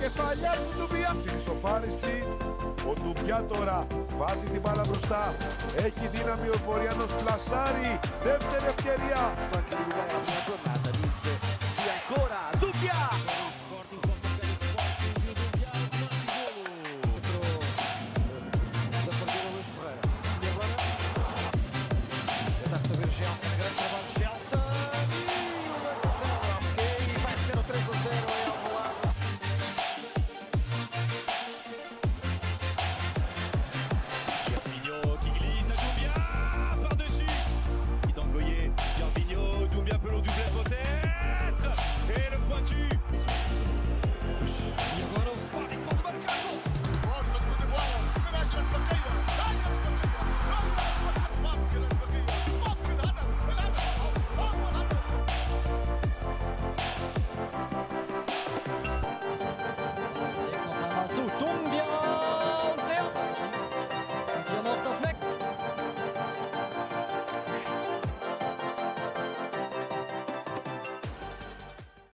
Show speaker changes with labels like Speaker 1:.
Speaker 1: κεφαλιά του Ντουμπιά. Την ισοφάριση Ο Ντουμπιά τώρα βάζει την μπάλα μπροστά. Έχει δύναμη ο Βορειανός πλασάρι Δεύτερη ευκαιρία.